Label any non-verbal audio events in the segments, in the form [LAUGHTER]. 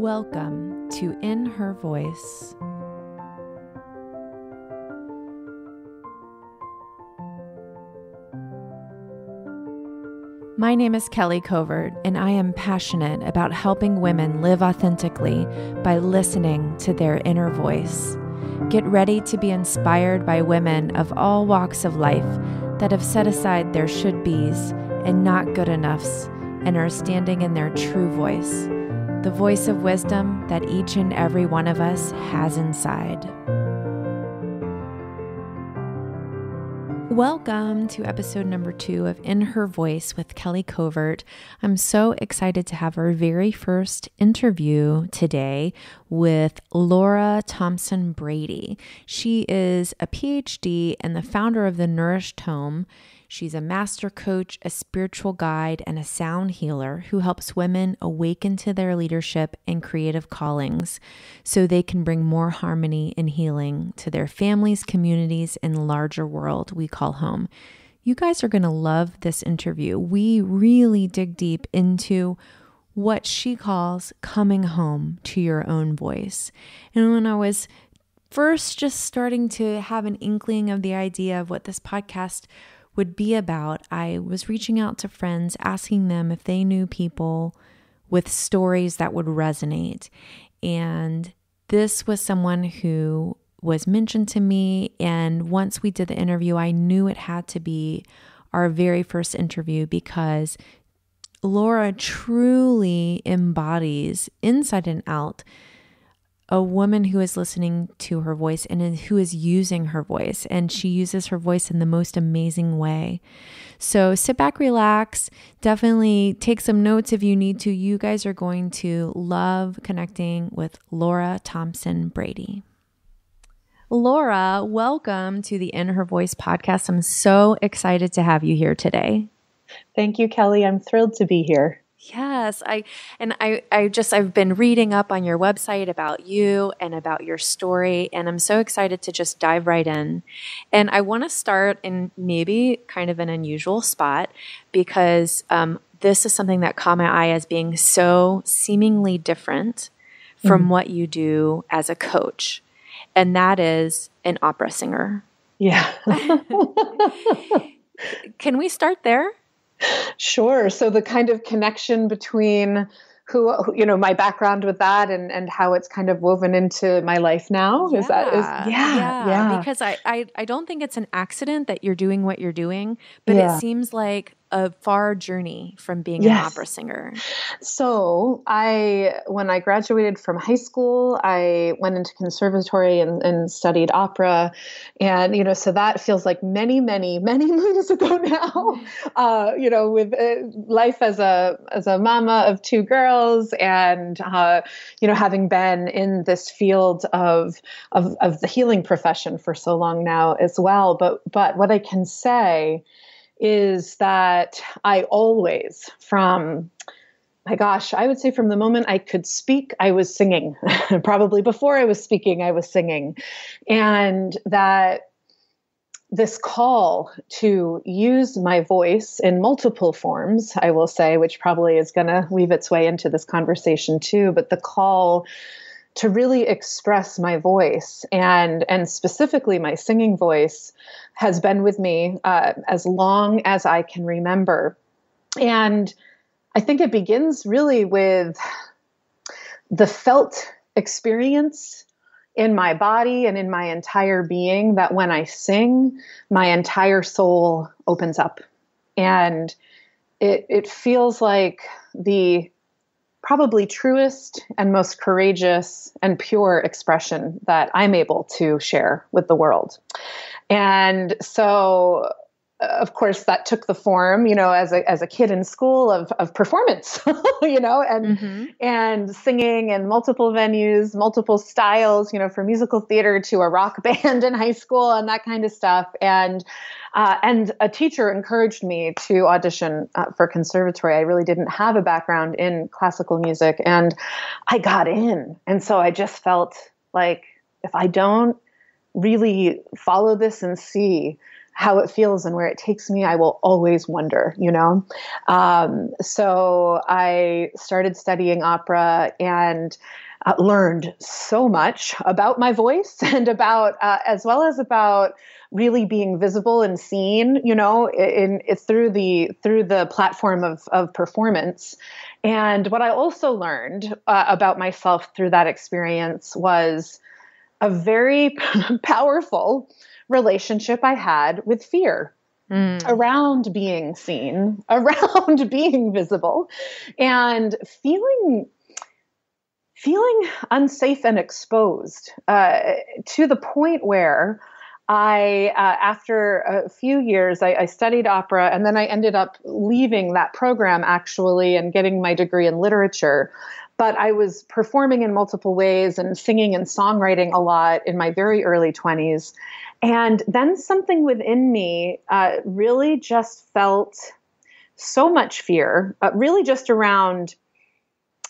Welcome to In Her Voice. My name is Kelly Covert, and I am passionate about helping women live authentically by listening to their inner voice. Get ready to be inspired by women of all walks of life that have set aside their should be's and not good enoughs and are standing in their true voice, the voice of wisdom that each and every one of us has inside. Welcome to episode number two of In Her Voice with Kelly Covert. I'm so excited to have our very first interview today with Laura Thompson Brady. She is a PhD and the founder of the Nourished Home She's a master coach, a spiritual guide, and a sound healer who helps women awaken to their leadership and creative callings so they can bring more harmony and healing to their families, communities, and larger world we call home. You guys are going to love this interview. We really dig deep into what she calls coming home to your own voice. And when I was first just starting to have an inkling of the idea of what this podcast would be about, I was reaching out to friends, asking them if they knew people with stories that would resonate. And this was someone who was mentioned to me. And once we did the interview, I knew it had to be our very first interview because Laura truly embodies inside and out a woman who is listening to her voice and who is using her voice. And she uses her voice in the most amazing way. So sit back, relax, definitely take some notes if you need to. You guys are going to love connecting with Laura Thompson Brady. Laura, welcome to the In Her Voice podcast. I'm so excited to have you here today. Thank you, Kelly. I'm thrilled to be here. Yes, I and I I just I've been reading up on your website about you and about your story and I'm so excited to just dive right in. And I want to start in maybe kind of an unusual spot because um, this is something that caught my eye as being so seemingly different from mm what you do as a coach. And that is an opera singer. Yeah. [LAUGHS] [LAUGHS] Can we start there? Sure. So the kind of connection between who, you know my background with that and and how it's kind of woven into my life now yeah. is that is yeah, yeah yeah because I, I i don't think it's an accident that you're doing what you're doing but yeah. it seems like a far journey from being yes. an opera singer? So, I when I graduated from high school, I went into conservatory and, and studied opera, and you know, so that feels like many, many, many [LAUGHS] moons ago now. Uh, you know, with uh, life as a as a mama of two girls, and uh, you know, having been in this field of, of of the healing profession for so long now as well. But but what I can say is that I always, from my gosh, I would say from the moment I could speak, I was singing. [LAUGHS] Probably before I was speaking, I was singing. And that this call to use my voice in multiple forms, I will say, which probably is going to weave its way into this conversation too, but the call to really express my voice. And and specifically my singing voice has been with me uh, as long as I can remember, and I think it begins really with the felt experience in my body and in my entire being that when I sing, my entire soul opens up, and it it feels like the probably truest and most courageous and pure expression that I'm able to share with the world. And so of course that took the form you know as a as a kid in school of of performance [LAUGHS] you know and mm-hmm. and singing in multiple venues multiple styles you know from musical theater to a rock [LAUGHS] band in high school and that kind of stuff and uh, and a teacher encouraged me to audition uh, for conservatory. I really didn't have a background in classical music, and I got in. And so I just felt like if I don't really follow this and see how it feels and where it takes me, I will always wonder, you know? Um, so I started studying opera and uh, learned so much about my voice [LAUGHS] and about, uh, as well as about really being visible and seen, you know, in, in through the through the platform of of performance. And what I also learned uh, about myself through that experience was a very [LAUGHS] powerful relationship I had with fear. Mm. around being seen, [LAUGHS] around being visible, and feeling feeling unsafe and exposed uh, to the point where I, uh, after a few years, I, I, studied opera and then I ended up leaving that program actually and getting my degree in literature. But I was performing in multiple ways and singing and songwriting a lot in my very early 20s. And then something within me uh, really just felt so much fear, uh, really just around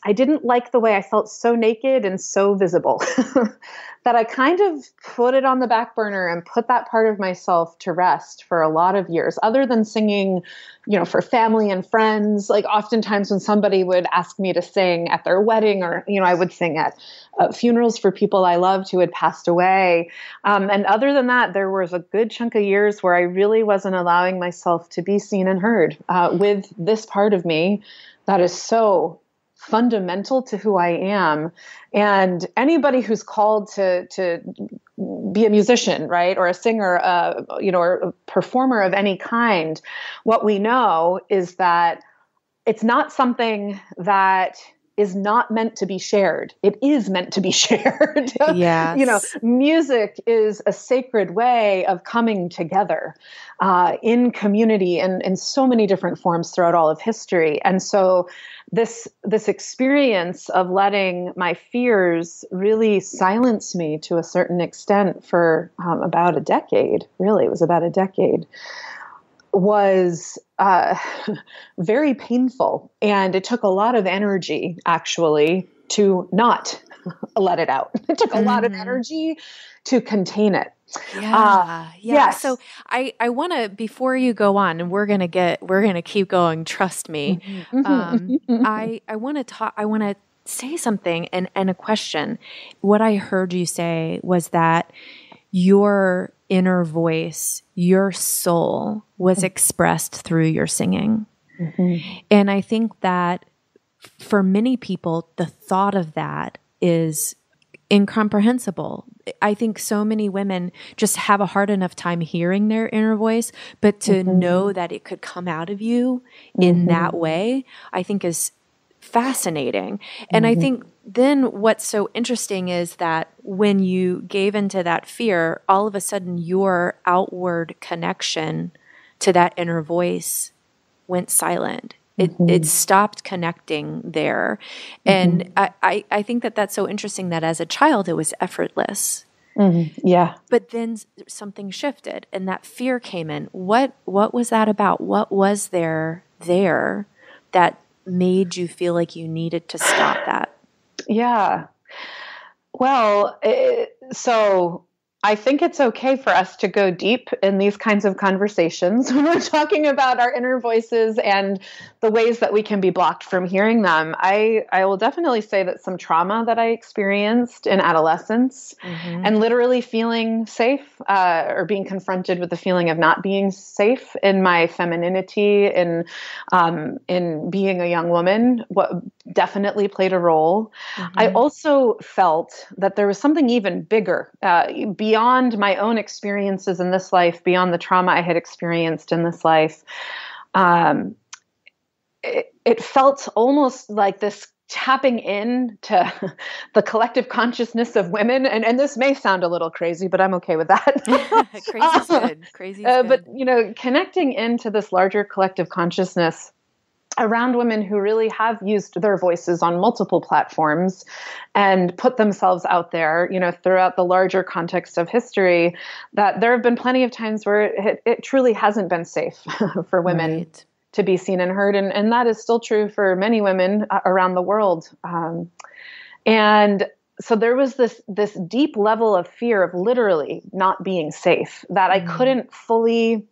I didn't like the way I felt so naked and so visible [LAUGHS] that I kind of put it on the back burner and put that part of myself to rest for a lot of years. Other than singing, you know, for family and friends, like oftentimes when somebody would ask me to sing at their wedding, or, you know, I would sing at uh, funerals for people I loved who had passed away. Um, and other than that, there was a good chunk of years where I really wasn't allowing myself to be seen and heard uh, with this part of me that is so fundamental to who I am. And anybody who's called to to be a musician, right, or a singer, uh, you know, or a performer of any kind, what we know is that it's not something that is not meant to be shared. It is meant to be [LAUGHS] shared. Yeah. you know, music is a sacred way of coming together uh, in community and in so many different forms throughout all of history. And so this this experience of letting my fears really silence me to a certain extent for um, about a decade. Really, it was about a decade. Was uh, [LAUGHS] very painful, and it took a lot of energy actually to not [LAUGHS] let it out. It took a mm-hmm. lot of mm-hmm. energy to contain it. Yeah, uh, yeah. Yes. So I I want to before you go on, and we're gonna get we're gonna keep going. Trust me. Mm-hmm. Um, I I want to talk. I want to say something and and a question. What I heard you say was that your inner voice, your soul, was mm-hmm. expressed through your singing, mm-hmm. and I think that for many people, the thought of that is incomprehensible. I think so many women just have a hard enough time hearing their inner voice, but to mm-hmm. know that it could come out of you in mm-hmm. that way, I think is fascinating. And mm-hmm. I think then what's so interesting is that when you gave into that fear, all of a sudden your outward connection to that inner voice went silent it, mm-hmm. it stopped connecting there. And mm-hmm. I, I, I, think that that's so interesting that as a child, it was effortless. Mm-hmm. Yeah. But then something shifted and that fear came in. What, what was that about? What was there there that made you feel like you needed to stop that? Yeah. Well, it, so I think it's okay for us to go deep in these kinds of conversations [LAUGHS] when we're talking about our inner voices and the ways that we can be blocked from hearing them. I, I will definitely say that some trauma that I experienced in adolescence mm-hmm. and literally feeling safe uh, or being confronted with the feeling of not being safe in my femininity, in, um, in being a young woman, what definitely played a role. Mm-hmm. I also felt that there was something even bigger. Uh, beyond my own experiences in this life, beyond the trauma I had experienced in this life, um, it, it felt almost like this tapping in to [LAUGHS] the collective consciousness of women. And, and this may sound a little crazy but i'm okay with that. [LAUGHS] Crazy's [LAUGHS] good. Crazy's uh, but you know connecting into this larger collective consciousness around women who really have used their voices on multiple platforms and put themselves out there, you know, throughout the larger context of history, that there have been plenty of times where it, it truly hasn't been safe [LAUGHS] for women right. to be seen and heard. And, and that is still true for many women uh, around the world. Um, and so there was this this deep level of fear of literally not being safe that I mm-hmm. couldn't fully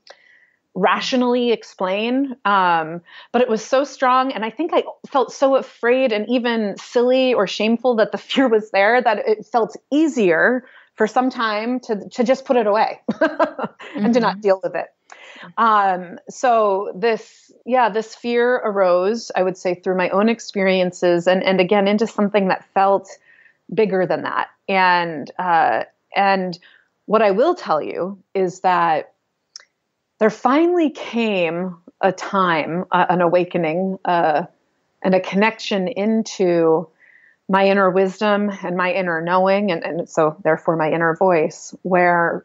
rationally explain. Um, but it was so strong. And I think I felt so afraid and even silly or shameful that the [LAUGHS] fear was there that it felt easier for some time to, to just put it away [LAUGHS] and mm-hmm. to not mm-hmm. deal with it. Um, so this, yeah, this fear arose, I would say, through my own experiences and, and again, into something that felt bigger than that. And, uh, and what I will tell you is that there finally came a time, uh, an awakening, uh, and a connection into my inner wisdom and my inner knowing, and, and so therefore my inner voice, where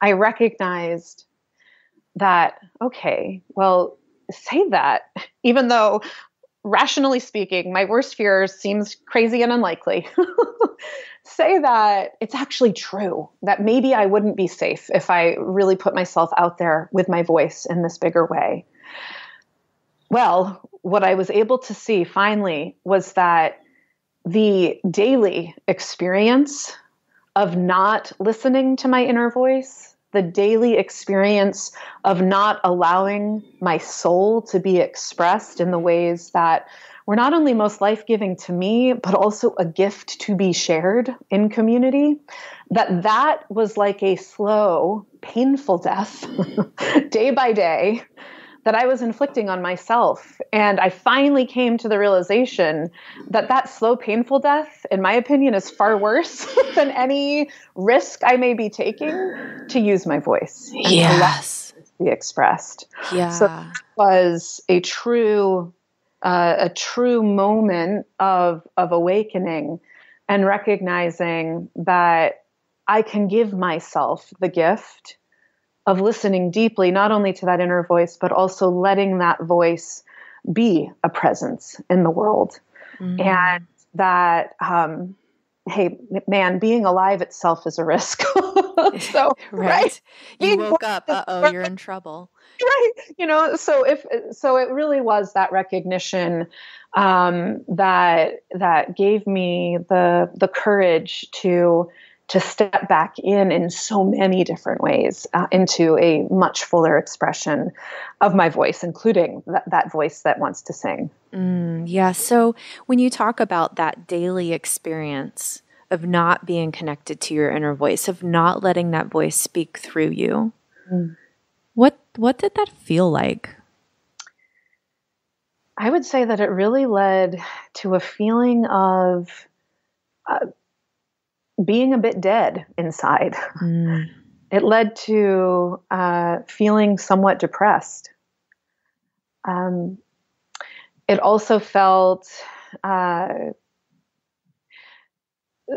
I recognized that, okay, well, say that, [LAUGHS] even though rationally speaking, my worst fear seems crazy and unlikely. [LAUGHS] say that it's actually true, that maybe I wouldn't be safe if I really put myself out there with my voice in this bigger way. Well, what I was able to see finally was that the daily experience of not listening to my inner voice, the daily experience of not allowing my soul to be expressed in the ways that were not only most life giving to me, but also a gift to be shared in community. That that was like a slow, painful death, [LAUGHS] day by day, that I was inflicting on myself. And I finally came to the realization that that slow, painful death, in my opinion, is far worse [LAUGHS] than any risk I may be taking to use my voice. Yes. To be expressed. Yeah. So that was a true uh, a true moment of of awakening and recognizing that I can give myself the gift of listening deeply, not only to that inner voice, but also letting that voice be a presence in the world. Mm-hmm. And that, um, hey, man, being alive itself is a risk. [LAUGHS] [LAUGHS] so, [LAUGHS] right. right? You woke up, uh oh, you're in trouble. [LAUGHS] Right. You know, so if, so it really was that recognition um, that, that gave me the, the courage to, to step back in in so many different ways uh, into a much fuller expression of my voice, including th- that voice that wants to sing. Mm, yeah. So when you talk about that daily experience of not being connected to your inner voice, of not letting that voice speak through you, mm. what what did that feel like? I would say that it really led to a feeling of. Uh, being a bit dead inside. Mm. It led to uh, feeling somewhat depressed. Um, it also felt uh,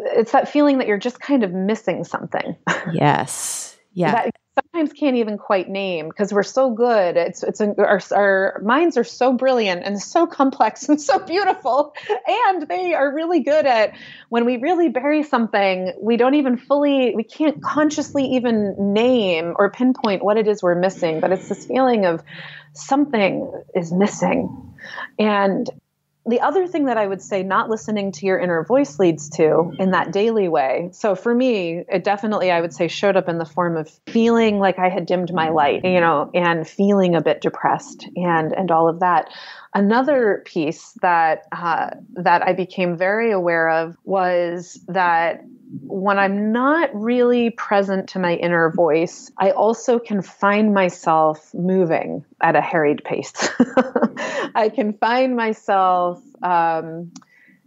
it's that feeling that you're just kind of missing something. [LAUGHS] Yes. Yeah. that sometimes can't even quite name because we're so good. It's it's our, our minds are so brilliant and so complex and so beautiful, and they are really good at when we really bury something, we don't even fully, we can't consciously even name or pinpoint what it is we're missing. But it's this feeling of something is missing, and the other thing that I would say not listening to your inner voice leads to in that daily way. So for me, it definitely I would say showed up in the form of feeling like I had dimmed my light, you know, and feeling a bit depressed and and all of that. Another piece that uh, that I became very aware of was that when I'm not really present to my inner voice, I also can find myself moving at a harried pace. [LAUGHS] I can find myself um,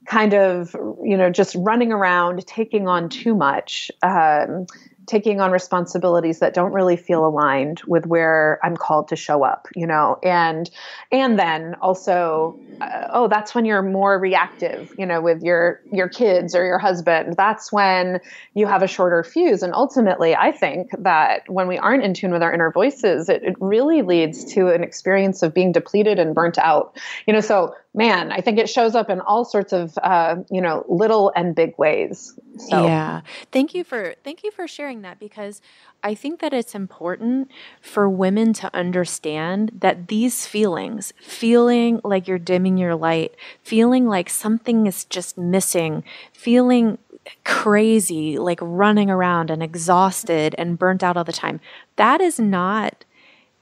kind of, you know, just running around, taking on too much. Um, taking on responsibilities that don't really feel aligned with where I'm called to show up, you know, and and then also, uh, oh, that's when you're more reactive, you know, with your your kids or your husband. That's when you have a shorter fuse, and ultimately, I think that when we aren't in tune with our inner voices, it, it really leads to an experience of being depleted and burnt out, you know. So man, I think it shows up in all sorts of uh, you know little and big ways. So. Yeah, thank you for thank you for sharing that because I think that it's important for women to understand that these feelings, feeling like you're dimming your light, feeling like something is just missing, feeling crazy, like running around and exhausted and burnt out all the time, that is not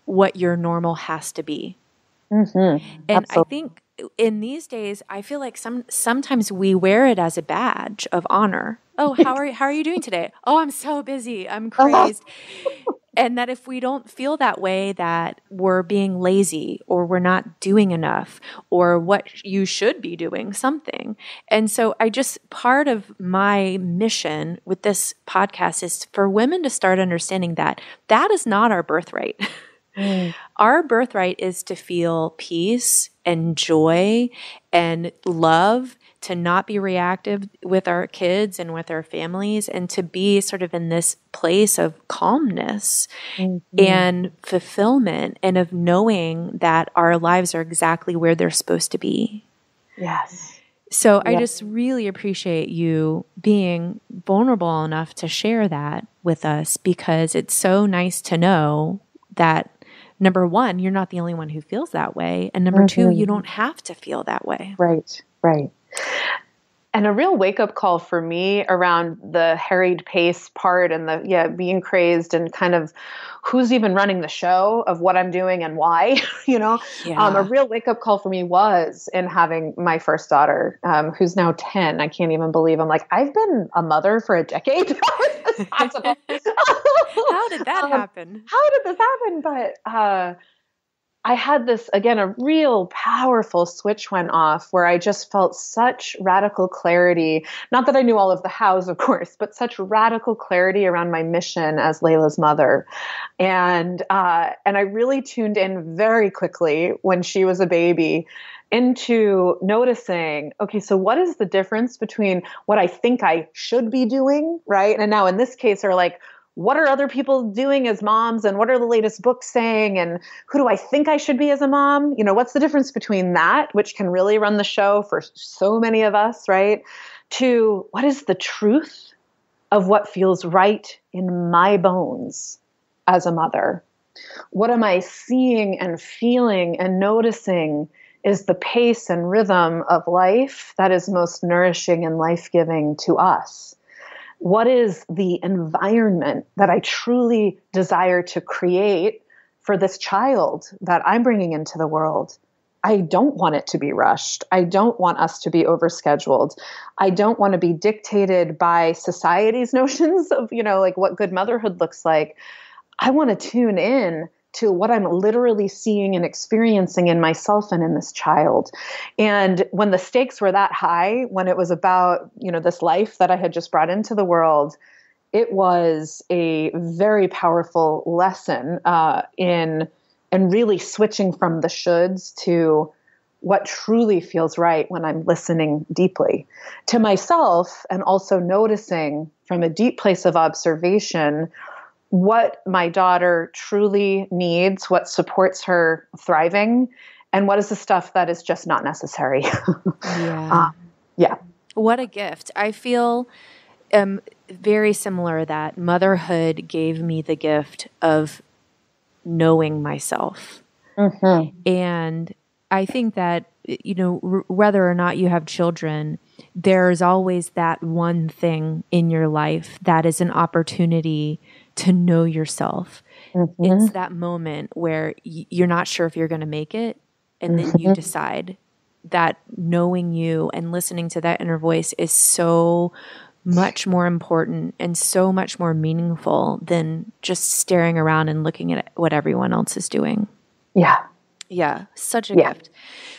what your normal has to be. Mm-hmm. And Absolutely. I think in these days, I feel like some sometimes we wear it as a badge of honor. Oh, how are how are you doing today? Oh, I'm so busy. I'm [LAUGHS] uh-huh. crazed. and that if we don't feel that way that we're being lazy or we're not doing enough or what you should be doing something. And so I just part of my mission with this podcast is for women to start understanding that that is not our birthright. [LAUGHS] Mm. Our birthright is to feel peace and joy and love, to not be reactive with our kids and with our families, and to be sort of in this place of calmness mm-hmm. and fulfillment and of knowing that our lives are exactly where they're supposed to be. Yes. So I just really appreciate you being vulnerable enough to share that with us because it's so nice to know that number one, you're not the only one who feels that way. And number mm-hmm. two, you don't have to feel that way. Right, right. And a real wake up call for me around the harried pace part and the, yeah, being crazed and kind of who's even running the show of what I'm doing and why, [LAUGHS] you know, yeah. um, a real wake up call for me was in having my first daughter, um, who's now 10. I can't even believe I'm like, I've been a mother for a decade. [LAUGHS] [LAUGHS] how did that um, happen? How did this happen? But, uh, I had this again, a real powerful switch went off where I just felt such radical clarity. Not that I knew all of the hows, of course, but such radical clarity around my mission as Layla's mother, and uh, and I really tuned in very quickly when she was a baby into noticing okay so what is the difference between what i think i should be doing right and now in this case are like what are other people doing as moms and what are the latest books saying and who do I think I should be as a mom? You know, what's the difference between that, which can really run the show for so many of us, right? To what is the truth of what feels right in my bones as a mother? What am I seeing and feeling and noticing is the pace and rhythm of life that is most nourishing and life giving to us? What is the environment that I truly desire to create for this child that I'm bringing into the world? I don't want it to be rushed. I don't want us to be overscheduled. I don't want to be dictated by society's [LAUGHS] notions of, you know, like what good motherhood looks like. I want to tune in to what I'm literally seeing and experiencing in myself and in this child. And when the stakes were that high, when it was about, you know, this life that I had just brought into the world, it was a very powerful lesson uh, in and really switching from the shoulds to what truly feels right when I'm listening deeply to myself and also noticing from a deep place of observation what my daughter truly needs, what supports her thriving, and what is the stuff that is just not necessary. [LAUGHS] yeah. Uh, yeah. What a gift. I feel um, very similar that motherhood gave me the gift of knowing myself. Mm-hmm. And I think that, you know, r- whether or not you have children, there's always that one thing in your life that is an opportunity to know yourself. Mm-hmm. It's that moment where y- you're not sure if you're going to make it. And then you mm-hmm. decide that knowing you and listening to that inner voice is so much more important and so much more meaningful than just staring around and looking at what everyone else is doing. Yeah. Yeah, such a yeah. gift.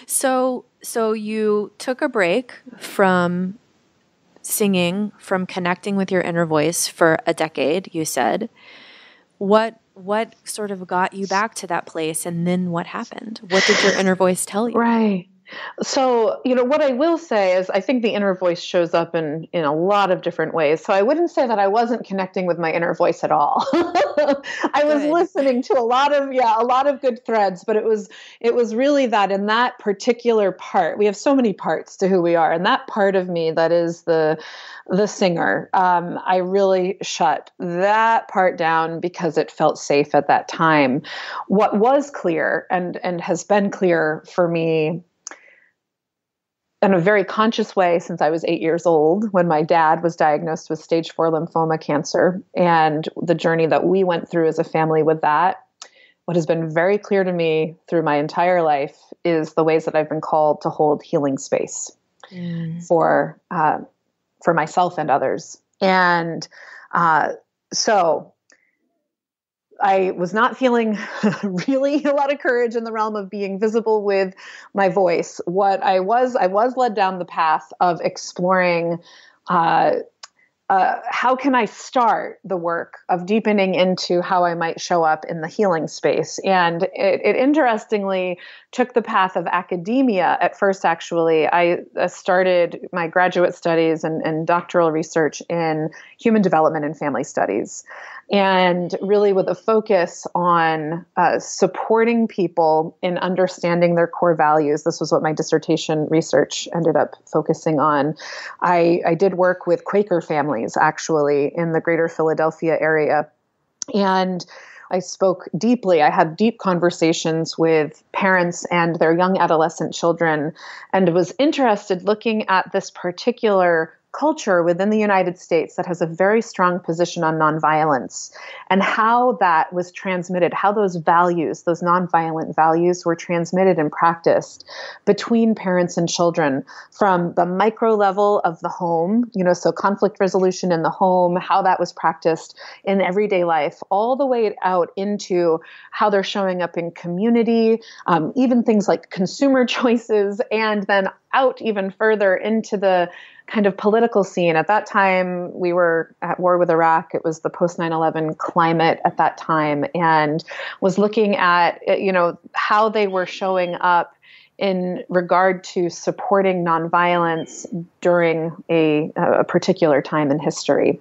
So so you took a break from singing, from connecting with your inner voice for a decade, you said. What what sort of got you back to that place and then what happened? What did your inner voice tell you? Right. So, you know, what I will say is I think the inner voice shows up in in a lot of different ways. So I wouldn't say that I wasn't connecting with my inner voice at all. [LAUGHS] I was good. listening to a lot of yeah, a lot of good threads, but it was it was really that in that particular part. We have so many parts to who we are, and that part of me that is the the singer. Um, I really shut that part down because it felt safe at that time. What was clear and and has been clear for me in a very conscious way since I was eight years old when my dad was diagnosed with stage four lymphoma cancer and the journey that we went through as a family with that. What has been very clear to me through my entire life is the ways that I've been called to hold healing space mm. for uh, for myself and others. And uh, so I was not feeling [LAUGHS] really a lot of courage in the realm of being visible with my voice. What I was, I was led down the path of exploring uh, uh, how can I start the work of deepening into how I might show up in the healing space? And it, it interestingly took the path of academia at first, actually. I uh, started my graduate studies and, and doctoral research in human development and family studies and really with a focus on uh, supporting people in understanding their core values. This was what my dissertation research ended up focusing on. I, I did work with Quaker families actually in the greater Philadelphia area. And I spoke deeply. I had deep conversations with parents and their young adolescent children, and was interested looking at this particular culture within the United States that has a very strong position on nonviolence and how that was transmitted, how those values, those nonviolent values, were transmitted and practiced between parents and children from the micro level of the home, you know, so conflict resolution in the home, how that was practiced in everyday life, all the way out into how they're showing up in community, um, even things like consumer [LAUGHS] choices, and then out even further into the kind of political scene. At that time, we were at war with Iraq. It was the post 9 11 climate at that time, and was looking at, you know, how they were showing up in regard to supporting nonviolence during a, a, particular time in history.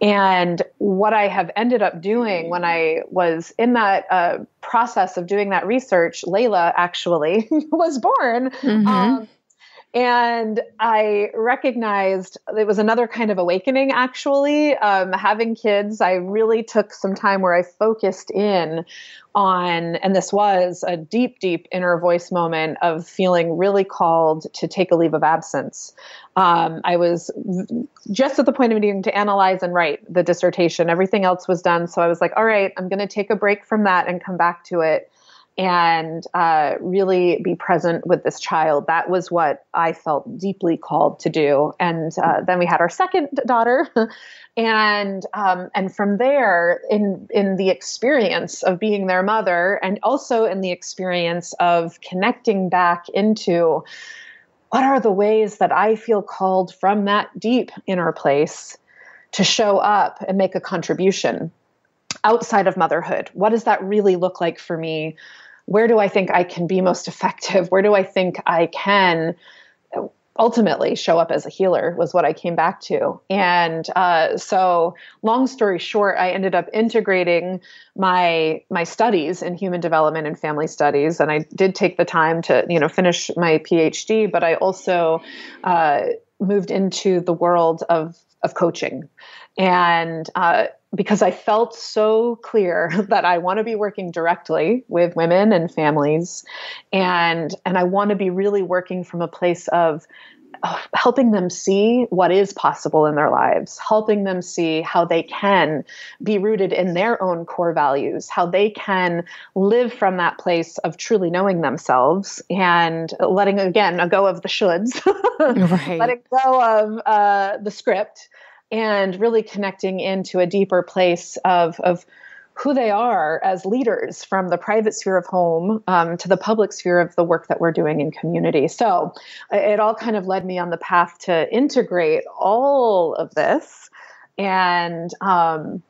And what I have ended up doing when I was in that uh, process of doing that research, Layla actually [LAUGHS] was born. Mm-hmm. Um, and I recognized it was another kind of awakening, actually. Um, having kids, I really took some time where I focused in on, and this was a deep, deep inner voice moment of feeling really called to take a leave of absence. Um, I was just at the point of needing to analyze and write the dissertation. Everything else was done. So I was like, all right, I'm going to take a break from that and come back to it and uh, really be present with this child. That was what I felt deeply called to do. And uh, then we had our second daughter, [LAUGHS] and um, and from there, in in the experience of being their mother, and also in the experience of connecting back into what are the ways that I feel called from that deep inner place to show up and make a contribution outside of motherhood. What does that really look like for me? Where do I think I can be most effective? Where do I think I can ultimately show up as a healer was what I came back to. And uh, so, long story short, I ended up integrating my my studies in human development and family studies, and I did take the time to you know finish my PhD, but I also uh, moved into the world of of coaching, and uh, because I felt so clear [LAUGHS] that I want to be working directly with women and families and and I want to be really working from a place of helping them see what is possible in their lives, helping them see how they can be rooted in their own core values, how they can live from that place of truly knowing themselves and letting again a go of the shoulds, [LAUGHS] right. letting go of uh, the script and really connecting into a deeper place of, of who they are as leaders from the private sphere of home um, to the public sphere of the work that we're doing in community. So it all kind of led me on the path to integrate all of this and um,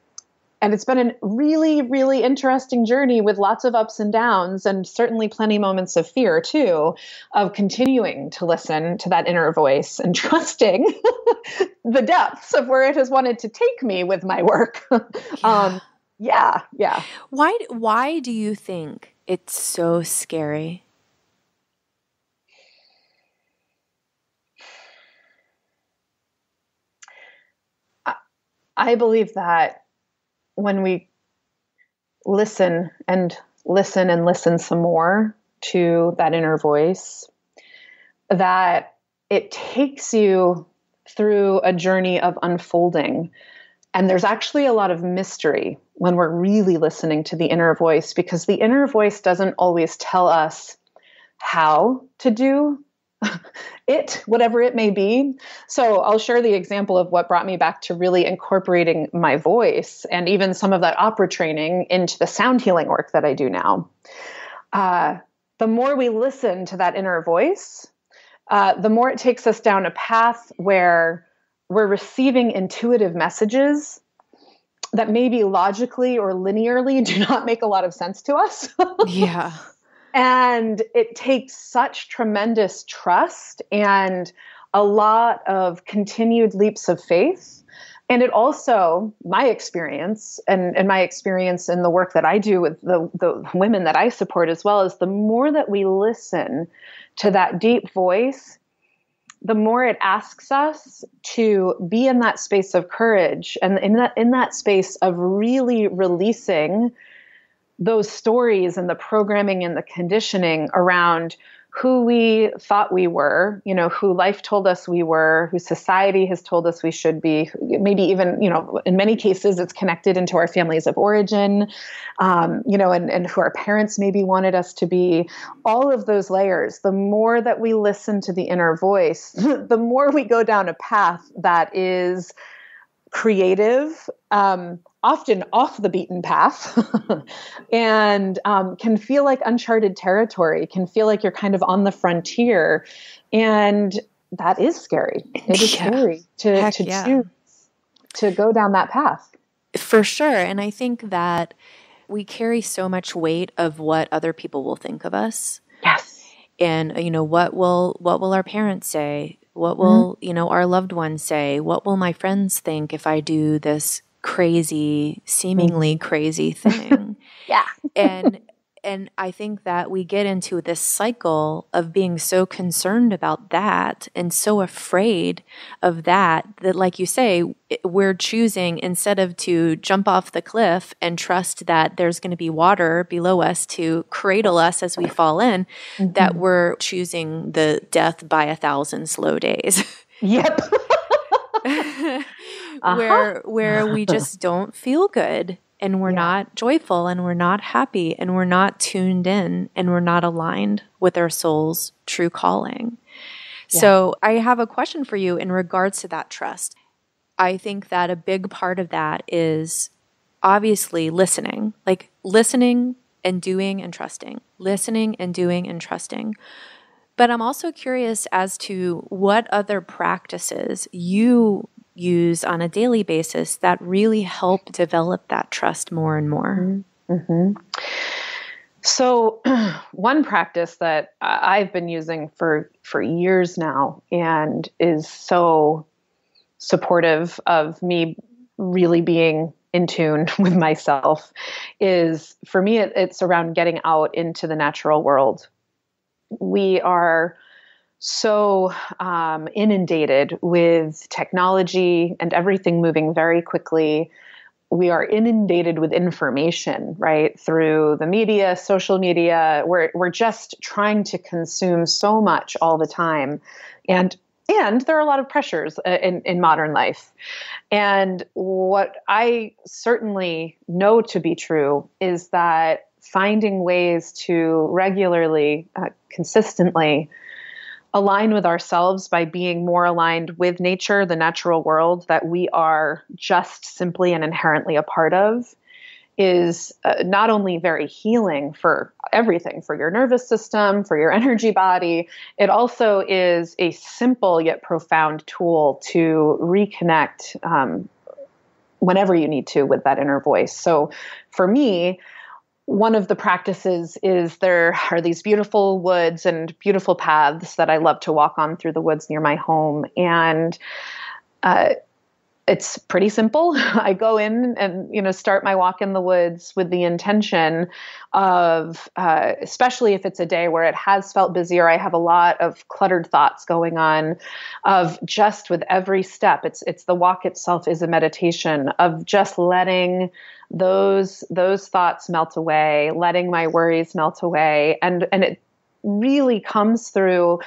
and it's been a really, really interesting journey with lots of ups and downs, and certainly plenty moments of fear too, of continuing to listen to that inner voice and [LAUGHS] trusting the depths of where it has wanted to take me with my work. [LAUGHS] Yeah. Um, yeah, yeah. Why? Why do you think it's so scary? I believe that when we listen and listen and listen some more to that inner voice, that it takes you through a journey of unfolding. And there's actually a lot of mystery when we're really listening to the inner voice because the inner voice doesn't always tell us how to do [LAUGHS] it, whatever it may be. So I'll share the example of what brought me back to really incorporating my voice and even some of that opera training into the sound healing work that I do now. Uh, the more we listen to that inner voice, uh, the more it takes us down a path where we're receiving intuitive messages that maybe logically or linearly [LAUGHS] do not make a lot of sense to us. [LAUGHS] yeah. And it takes such tremendous trust and a lot of continued leaps of faith. And it also, my experience and, and my experience in the work that I do with the, the women that I support as well, is the more that we listen to that deep voice, the more it asks us to be in that space of courage and in that in that space of really releasing those stories and the programming and the conditioning around who we thought we were, you know, who life told us we were, who society has told us we should be, maybe even, you know, in many cases it's connected into our families of origin, um, you know, and, and who our parents maybe wanted us to be. All of those layers, the more that we listen to the inner voice, [LAUGHS] the more we go down a path that is creative, um, often off the beaten path, [LAUGHS] and um, can feel like uncharted territory, can feel like you're kind of on the frontier. And that is scary. It is [LAUGHS] yeah. scary to, Heck to yeah. choose to go down that path. For sure. And I think that we carry so much weight of what other people will think of us. Yes. And you know what will what will our parents say? What will, mm-hmm. you know, our loved ones say? What will my friends think if I do this crazy, seemingly mm-hmm. crazy thing? [LAUGHS] yeah. and [LAUGHS] and I think that we get into this cycle of being so concerned about that and so afraid of that that like you say we're choosing instead of to jump off the cliff and trust that there's going to be water below us to cradle us as we fall in mm-hmm. that we're choosing the death by a thousand slow days. Yep. [LAUGHS] uh-huh. Where where we [LAUGHS] just don't feel good and we're yeah. not joyful and we're not happy and we're not tuned in and we're not aligned with our soul's true calling. Yeah. So, I have a question for you in regards to that trust. I think that a big part of that is obviously listening, like listening and doing and trusting, listening and doing and trusting. But I'm also curious as to what other practices you use on a daily basis that really help develop that trust more and more? Mm-hmm. So, [CLEARS THROAT] one practice that I've been using for for years now and is so supportive of me really being in tune [LAUGHS] with myself is for me it, it's around getting out into the natural world. We are so um, inundated with technology and everything moving very quickly. We are inundated with information, right? Through the media, social media. We're, we're just trying to consume so much all the time. And and there are a lot of pressures uh, in, in modern life. And what I certainly know to be true is that finding ways to regularly, uh, consistently align with ourselves by being more aligned with nature, the natural world that we are just simply and inherently a part of, is uh, not only very healing for everything, for your nervous system, for your [LAUGHS] energy body, it also is a simple yet profound tool to reconnect um, whenever you need to with that inner voice. So for me, one of the practices is there are these beautiful woods and beautiful paths that I love to walk on through the woods near my home. And uh, it's pretty simple. [LAUGHS] I go in and you know start my walk in the woods with the intention of, uh, especially if it's a day where it has felt busier. I have a lot of cluttered thoughts going on, of just with every step. It's it's the walk itself is a meditation of just letting those those thoughts melt away, letting my worries melt away, and and it really comes through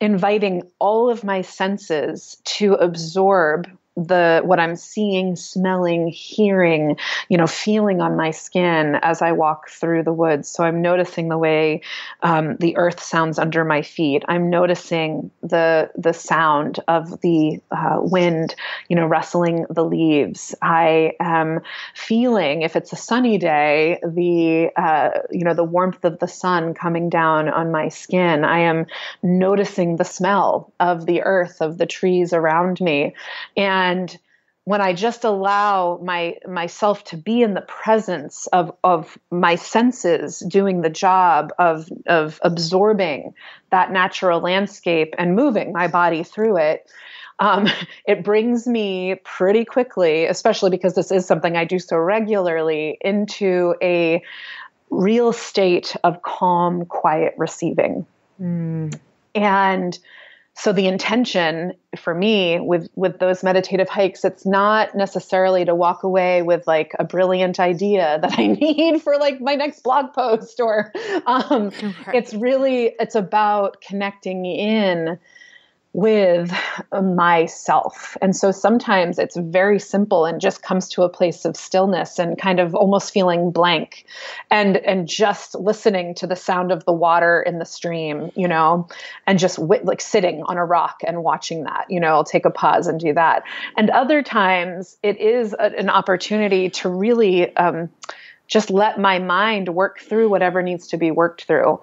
inviting all of my senses to absorb the what i'm seeing smelling hearing you know feeling on my skin as i walk through the woods. So i'm noticing the way um, the earth sounds under my feet. I'm noticing the the sound of the uh, wind you know rustling the leaves. I am feeling if it's a sunny day the uh, you know the warmth of the sun coming down on my skin. I am noticing the smell of the earth of the trees around me. And and when I just allow my myself to be in the presence of of my senses doing the job of of absorbing that natural landscape and moving my body through it, um, [LAUGHS] it brings me pretty quickly, especially because this is something I do so regularly, into a real state of calm, quiet receiving. Mm. And so the intention for me with with those meditative hikes it's not necessarily to walk away with like a brilliant idea [LAUGHS] that i need for like my next blog post or um, it's really it's about connecting in with myself. And so sometimes it's very simple and just comes to a place of stillness and kind of almost feeling blank and and just listening to the sound of the water in the stream, you know, and just w- like sitting on a rock and watching that, you know, I'll take a pause and do that. And other times it is a, an opportunity to really um, just let my mind work through whatever needs to be worked through.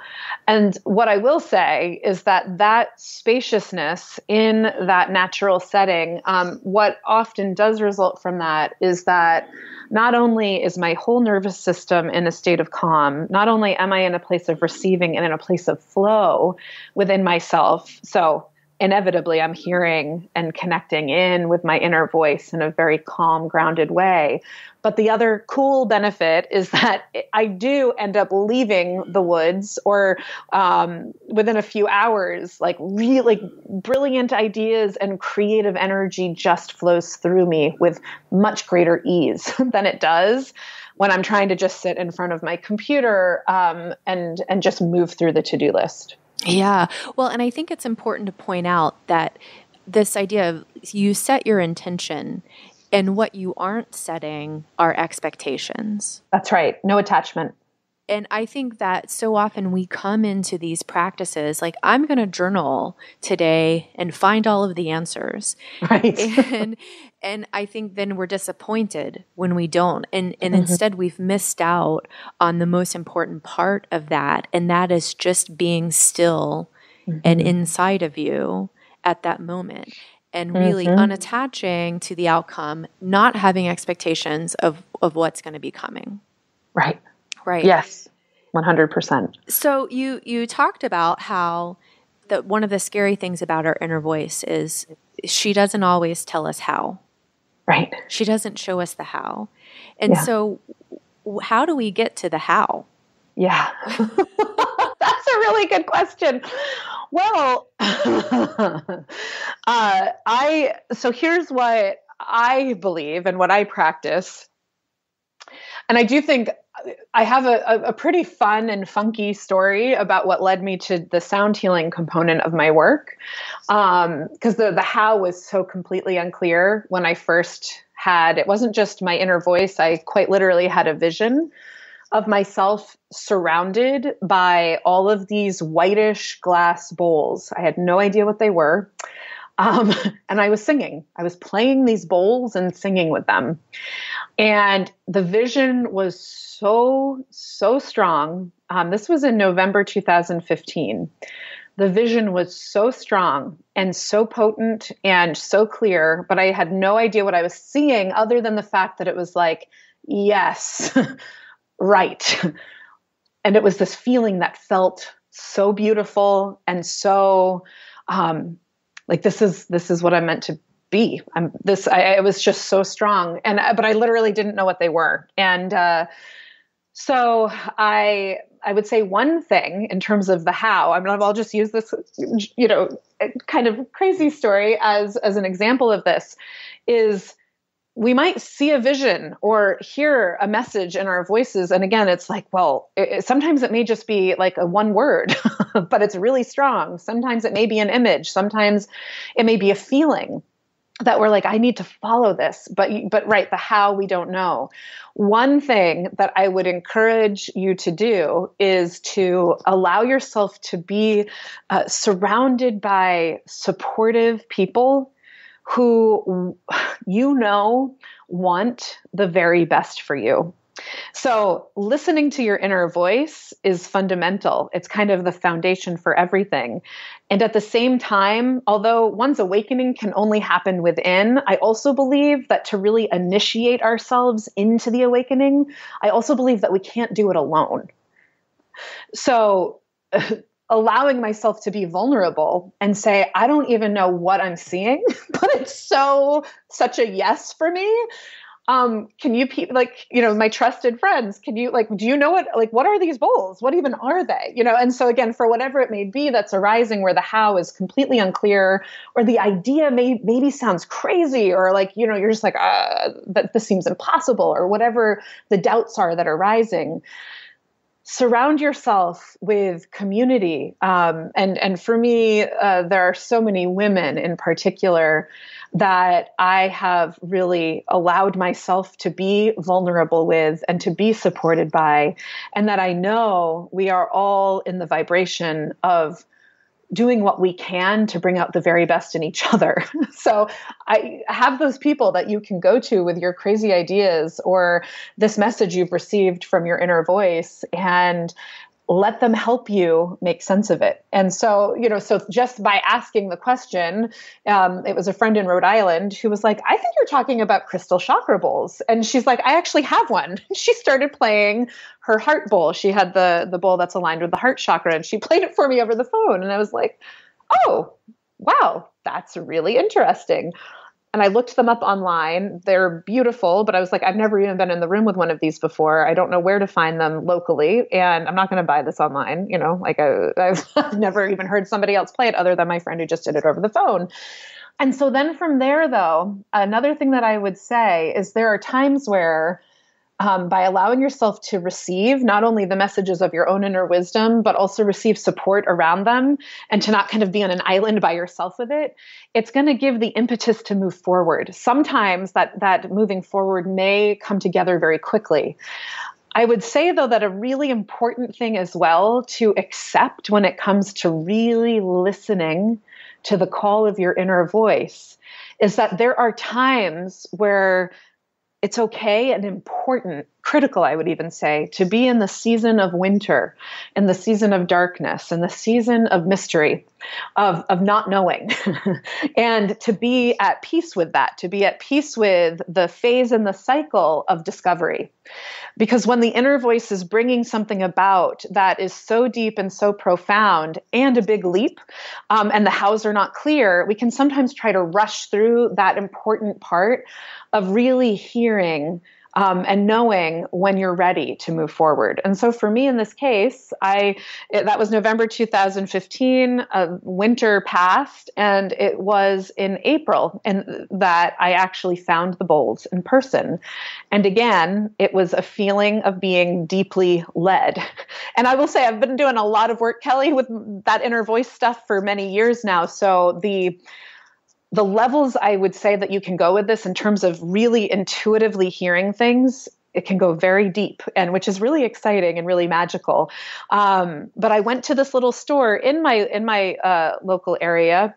And what I will say is that that spaciousness in that natural setting, um, what often does result from that is that not only is my whole nervous system in a state of calm, not only am I in a place of receiving and in a place of flow within myself. So inevitably I'm hearing and connecting in with my inner voice in a very calm, grounded way. But the other cool benefit is [LAUGHS] that I do end up leaving the woods or um, within a few hours, like really brilliant ideas and creative energy just flows through me with much greater ease [LAUGHS] than it does when I'm trying to just sit in front of my computer um, and and just move through the to do list. Yeah. Well, and I think it's important to point out that this idea of you set your intention and what you aren't setting are expectations. That's right. No attachment. And I think that so often we come into these practices like, I'm going to journal today and find all of the answers. Right. [LAUGHS] and, and I think then we're disappointed when we don't. And, and mm-hmm. instead, we've missed out on the most important part of that. And that is just being still mm-hmm. and inside of you at that moment and really mm-hmm. unattaching to the outcome, not having expectations of, of what's going to be coming. Right. Right. Yes. 100%. So you you talked about how that one of the scary things about our inner voice is she doesn't always tell us how. Right. She doesn't show us the how. And yeah. so how do we get to the how? Yeah. [LAUGHS] That's a really good question. Well, [LAUGHS] uh, I so here's what I believe and what I practice. And I do think I have a, a, pretty fun and funky story about what led me to the sound healing component of my work. Because um, the, the how was so completely unclear when I first had, it wasn't just my inner voice, I quite literally had a vision of myself surrounded by all of these whitish glass bowls. I had no idea what they were. Um, [LAUGHS] and I was singing. I was playing these bowls and singing with them. And the vision was so, so strong. Um, this was in November 2015. the vision was so strong and so potent and so clear, but I had no idea what I was seeing other than the fact that it was like, yes, [LAUGHS] right. And it was this feeling that felt so beautiful and so um, like this is this is what I'm meant to be. I'm this. I, it was just so strong, and but I literally didn't know what they were, and uh, so I I would say one thing in terms of the how. I mean, I'll just use this, you know, kind of crazy story as as an example of this. Is we might see a vision or hear a message in our voices and again it's like well it, sometimes it may just be like a one word [LAUGHS] but it's really strong sometimes it may be an image sometimes it may be a feeling that we're like i need to follow this but but right the how we don't know. One thing that i would encourage you to do is to allow yourself to be uh, surrounded by supportive people who you know want the very best for you so, listening to your inner voice is fundamental. It's kind of the foundation for everything. And at the same time, although one's awakening can only happen within, I also believe that to really initiate ourselves into the awakening, I also believe that we can't do it alone. So, [LAUGHS] allowing myself to be vulnerable and say, I don't even know what I'm seeing, [LAUGHS] but it's so, such a yes for me um, can you pe- like you know my trusted friends can you like do you know what like what are these bowls? What even are they? You know and so again for whatever it may be that's arising where the how is completely unclear or the idea may maybe sounds crazy or like you know you're just like uh, that this seems impossible or whatever the doubts are that are rising surround yourself with community. Um, and and for me uh, there are so many women in particular that I have really allowed myself to be vulnerable with and to be supported by, and that I know we are all in the vibration of doing what we can to bring out the very best in each [LAUGHS] other. so I have those people that you can go to with your crazy ideas or this message you've received from your inner voice and let them help you make sense of it. And so, you know, so just by asking the question, um, it was a friend in Rhode Island who was like, I think you're talking about crystal chakra bowls. And she's like, I actually have one. [LAUGHS] she started playing her heart bowl. She had the, the bowl that's aligned with the heart chakra and she [LAUGHS] played it for me over the phone. And I was like, oh, wow, that's really interesting and I looked them up online. They're beautiful, but I was like, I've never even been in the room with one of these before. I don't know where to find them locally, and I'm not going to buy this online. You know, like I, [LAUGHS] I've never even heard somebody else play it other than my friend who just did it over the phone. And so then from there, though, another thing that I would say is there are times where um, by allowing yourself to receive not only the messages of your own inner wisdom, but also receive support around them and to not kind of be on an island by yourself with it, it's going to give the impetus to move forward. Sometimes that, that moving forward may come together very quickly. I would say, though, that a really important thing as well to accept when it comes to really listening to the call of your inner voice is that there are times where it's okay and important, critical, I would even say, to be in the season of winter, in the season of darkness, in the season of mystery, of, of not knowing, [LAUGHS] and to be at peace with that, to be at peace with the phase and the cycle of discovery. Because when the inner voice is bringing something about that is so deep and so profound and a big leap, um, and the hows are not clear, we can sometimes try to rush through that important part of really hearing um, and knowing when you're ready to move forward. And so for me in this case, I it, that was November 2015. Uh, winter passed, and it was in April, and that I actually found the bowls in person. And again, it was a feeling of being deeply led. [LAUGHS] And I will say I've been doing a lot of work, Kelly, with that inner voice stuff for many years now. So the the levels I would say that you can go with this in terms of really intuitively hearing things it can go very deep and which is really exciting and really magical um, but i went to this little store in my in my uh, local area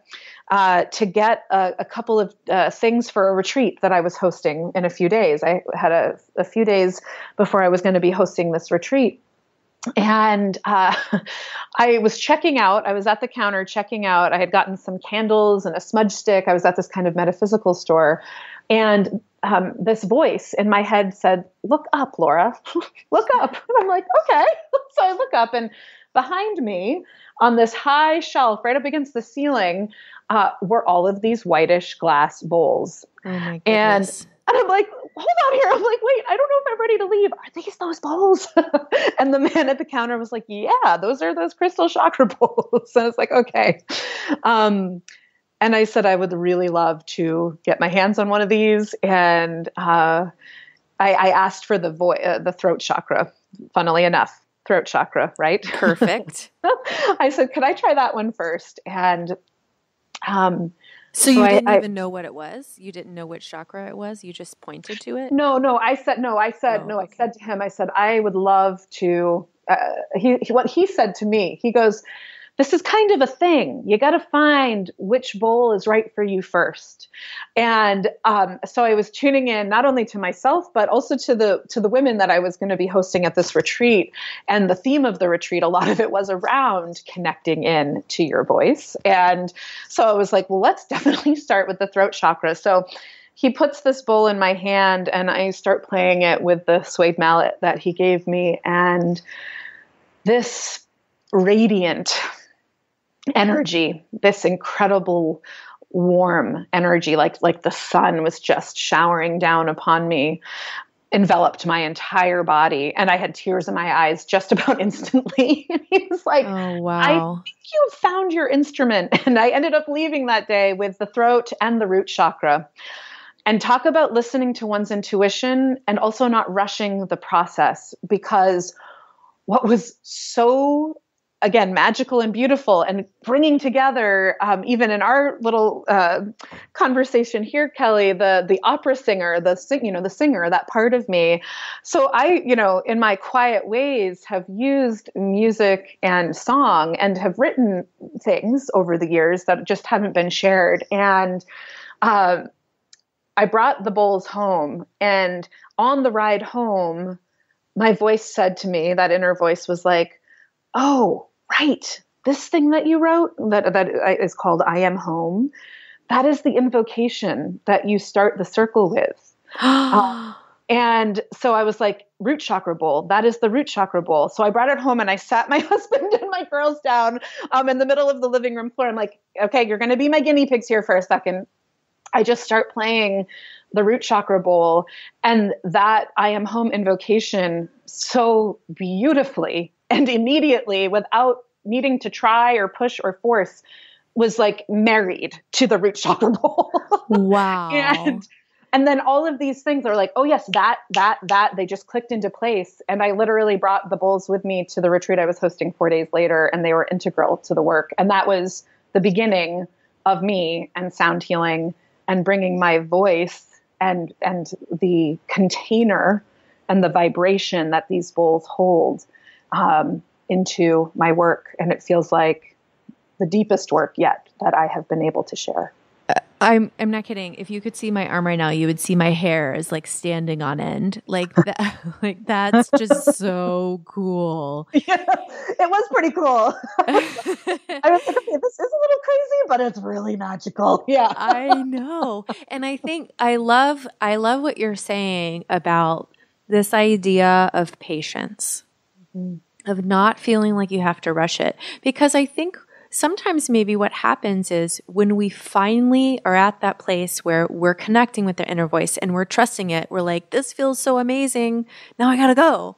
uh, to get a, a couple of uh, things for a retreat that I was hosting in a few days. I had a, a few days before I was going to be hosting this retreat. And uh, [LAUGHS] I was checking out. I was at the counter checking out. I had gotten some candles and a smudge stick. I was at this kind of metaphysical store, and um, this voice in my head said, "Look up, Laura. [LAUGHS] look up." And I'm like, "Okay." [LAUGHS] so I look up, and behind me, on this high shelf, right up against the ceiling, uh, were all of these whitish glass bowls. Oh. And and I'm like, hold on here. I'm like, wait, I don't know if I'm ready to leave. Are these those bowls? [LAUGHS] and the man at the counter was like, yeah, those are those crystal chakra [LAUGHS] bowls. and I was like, okay. Um, and I said I would really love to get my hands on one of these. And uh, I, I, asked for the vo- uh, the throat chakra. Funnily enough, throat chakra, right? Perfect. [LAUGHS] I said, could I try that one first? And um, so, you didn't I, even know what it was? You didn't know which chakra it was? You just pointed to it? No, no. I said no. I said oh, no. Okay. I said to him. I said I would love to. Uh, he, he what he said to me. He goes, this is kind of a thing. You got to find which bowl is right for you first. And um, so I was tuning in not only to myself but also to the to the women that I was going to be hosting at this retreat. And the theme of the retreat, a lot of it was around connecting in to your voice. And so I was like, well, let's [LAUGHS] definitely start with the throat chakra. So he puts this bowl in my hand and I start playing it with the suede mallet that he gave me. And this radiant energy, this incredible warm energy, like like the sun was just showering down upon me enveloped my entire body and I had tears in my eyes just [LAUGHS] about instantly. he was like, Oh wow. I think you found your instrument. [LAUGHS] And I ended up leaving that day with the throat and the root chakra. And talk about listening to one's intuition and also not rushing the process because what was so again magical and beautiful and bringing together um, even in our little uh, conversation here kelly the the opera singer the sing, you know the singer that part of me. So i you know in my quiet ways have used music and song and have written things over the years that just haven't been shared. And uh, i brought the bowls home and on the ride home my voice said to me that inner voice was like oh right, this thing that you wrote that that is called I am home, that is the invocation that you start the circle with. [GASPS] uh, and so I was like, root chakra bowl. That is the root chakra bowl. So I brought it home and I sat my [LAUGHS] husband and my girls down um, in the middle of the living room floor. I'm like, okay, you're going to be my guinea pigs here for a second. I just start playing the root chakra bowl and that I am home invocation so beautifully and immediately without needing to try or push or force was like married to the root chakra [LAUGHS] bowl. Wow. and and then all of these things are like, oh yes, that, that, that, they just clicked into place. And I literally brought the bowls with me to the retreat I was hosting four days later, and they were integral to the work. And that was the beginning of me and sound healing and bringing my voice and and the container and the vibration that these bowls hold um, into my work. And it feels like the deepest work yet that I have been able to share. Uh, I'm I'm not kidding. If you could see my arm right now, you would see my hair is like standing on end. Like [LAUGHS] that like that's just so cool. Yeah, [LAUGHS] it was pretty cool. [LAUGHS] I was like, okay, this is a little crazy, but it's really magical. Yeah. I know. And I think I love I love what you're saying about this idea of patience. Mm-hmm of not feeling like you have to rush it. Because I think sometimes maybe what happens is when we finally are at that place where we're connecting with the inner voice and we're trusting it, we're like, this feels so amazing. Now I got to go.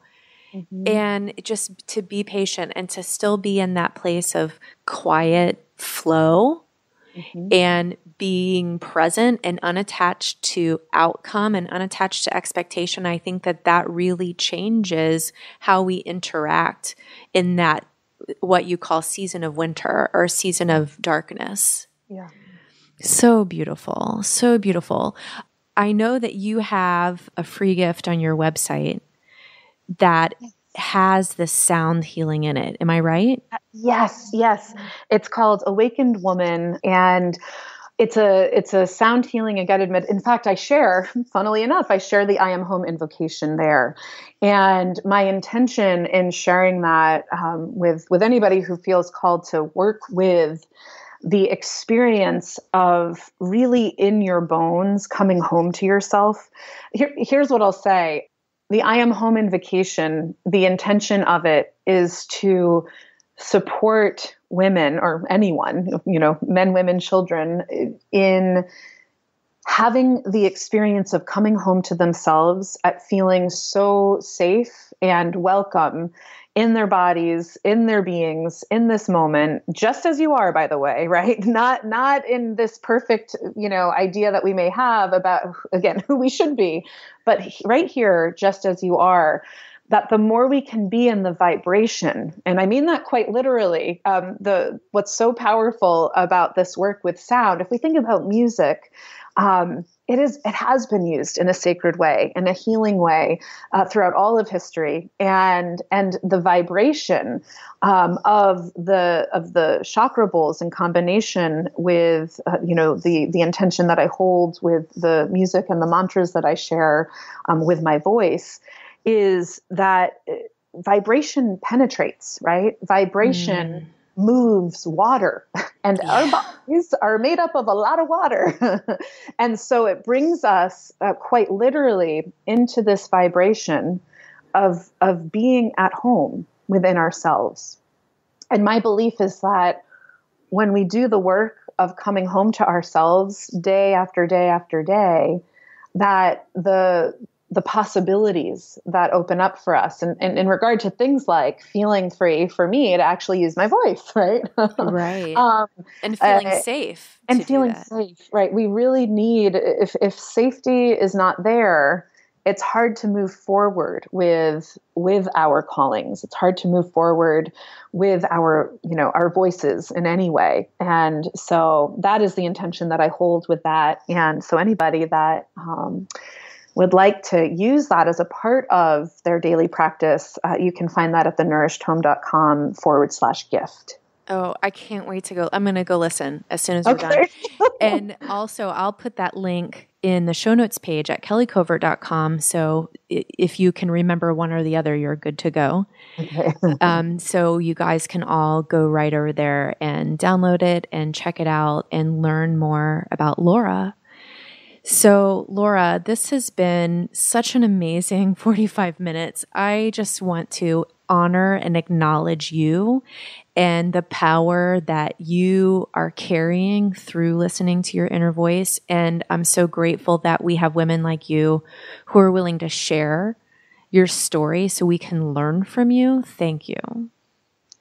Mm-hmm. And just to be patient and to still be in that place of quiet flow mm-hmm. and being present and unattached to outcome and unattached to expectation, I think that that really changes how we interact in that what you call season of winter or season of darkness. Yeah. So beautiful. So beautiful. I know that you have a free gift on your website that has this sound healing in it. Am I right? Yes, yes. It's called Awakened Woman. And it's a it's a sound healing and guided med. In fact, I share, [LAUGHS] funnily enough, I share the I am home invocation there, and my intention in sharing that um, with with anybody who feels called to work with the experience of really in your bones coming home to yourself. Here, here's what I'll say: the I am home invocation. The intention of it is to support women or anyone, you know, men, women, children, in having the experience of coming home to themselves at feeling so safe and welcome in their bodies in their beings in this moment just as you are by the way [LAUGHS] right? Not not in this perfect you know idea that we may have about again [LAUGHS] who we should be but right here just as you are that the more we can be in the vibration, and I mean that quite literally, um, the what's so powerful about this work with sound, if we think about music, um, it is it has been used in a sacred way, in a healing way, uh, throughout all of history, and and the vibration um, of the of the chakra bowls in combination with uh, you know the the intention that I hold with the music and the mantras that I share um, with my voice is that uh, vibration penetrates, right? Vibration mm. moves water, [LAUGHS] and yeah. our bodies are made up of a lot of water. [LAUGHS] and so it brings us uh, quite literally into this vibration of, of being at home within ourselves. And my belief is that when we do the work of coming home to ourselves day after day after day, that the the possibilities that open up for us. And, and, in regard to things like feeling free for me to actually use my voice [LAUGHS] right? Right. Um, and feeling uh, safe and feeling safe right? We really need if if safety is not there it's hard to move forward with with our callings. It's hard to move forward with our you know our voices in any way. And so that is the intention that i hold with that. And so anybody that um, would like to use that as a part of their daily practice, uh, you can find that at thenourishedhome.com forward slash gift. Oh, I can't wait to go. I'm going to go listen as soon as we're okay. done. [LAUGHS] and also, I'll put that link in the show notes page at kellycovert.com. So if you can remember one or the other, you're good to go. Okay. [LAUGHS] um, so you guys can all go right over there and download it and check it out and learn more about Laura so, Laura, this has been such an amazing [LAUGHS] 45 minutes. I just want to honor and acknowledge you and the power that you are carrying through listening to your inner voice. And I'm so grateful that we have women like you who are willing to share your story so we can learn from you. Thank you.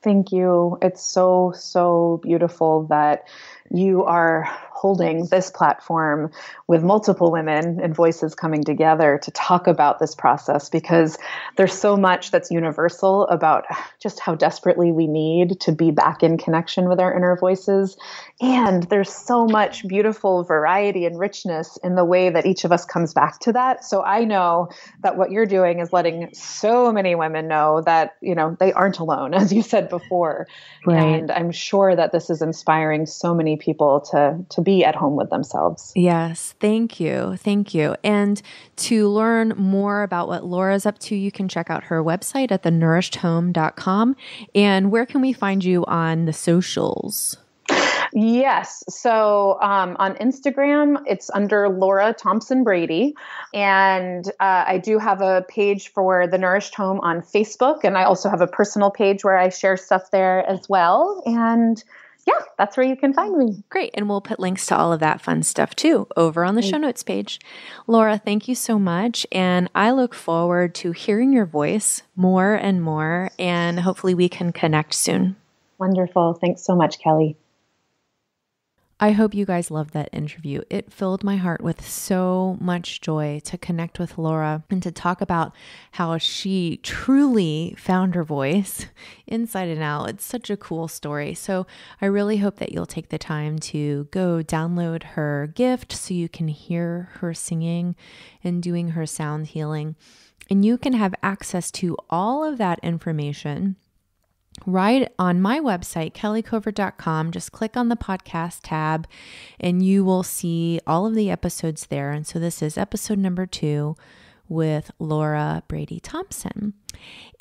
Thank you. It's so, so beautiful that you are holding this platform with multiple women and voices coming together to talk about this process because there's so much that's universal about just how desperately we need to be back in connection with our inner voices. And there's so much beautiful variety and richness in the way that each of us comes back to that. So I know that what you're doing is letting so many women know that, you know, they aren't alone, [LAUGHS] as you said before. Right. And I'm sure that this is inspiring so many people to to be be at home with themselves. Yes, thank you. Thank you. And to learn more about what Laura's up to, you can check out her website at thenourishedhome.com. And where can we find you on the socials? Yes. So um, on Instagram, it's under Laura Thompson Brady. And uh, I do have a page for The Nourished Home on Facebook. And I also have a personal page where I share stuff there as well. And yeah, that's where you can find me. Great. And we'll put links to all of that fun stuff too over on the show notes page. Laura, thank you so much. And I look forward to hearing your voice more and more. And hopefully we can connect soon. Wonderful. Thanks so much, Kelly. I hope you guys loved that interview. It filled my heart with so much joy to connect with Laura and to talk about how she truly found her voice [LAUGHS] inside and out. It's such a cool story. So I really hope that you'll take the time to go download her gift so you can hear her singing and doing her sound healing. And you can have access to all of that information right on my website, kellycovert.com. Just click on the podcast tab and you will see all of the episodes there. And so this is episode number two with Laura Brady Thompson.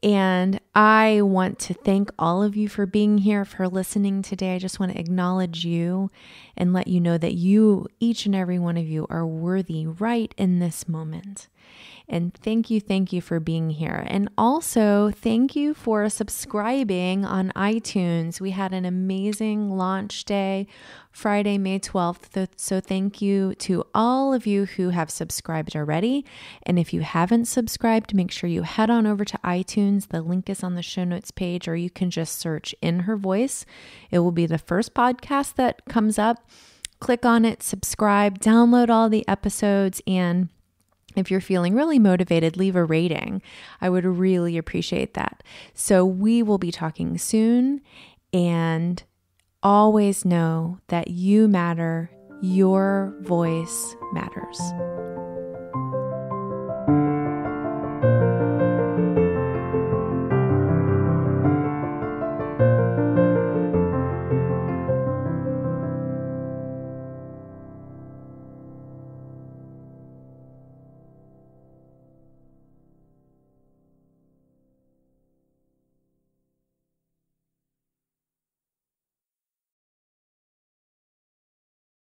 And I want to thank all of you for being here, for listening today. I just want to acknowledge you and let you know that you, each and every one of you, are worthy right in this moment. And thank you, thank you for being here. And also, thank you for subscribing on iTunes. We had an amazing launch day Friday, May 12th. So, thank you to all of you who have subscribed already. And if you haven't subscribed, make sure you head on over to iTunes. The link is on the show notes page, or you can just search In Her Voice. It will be the first podcast that comes up. Click on it, subscribe, download all the episodes, and if you're feeling really motivated, leave a rating. I would really appreciate that. So, we will be talking soon, and always know that you matter, your voice matters.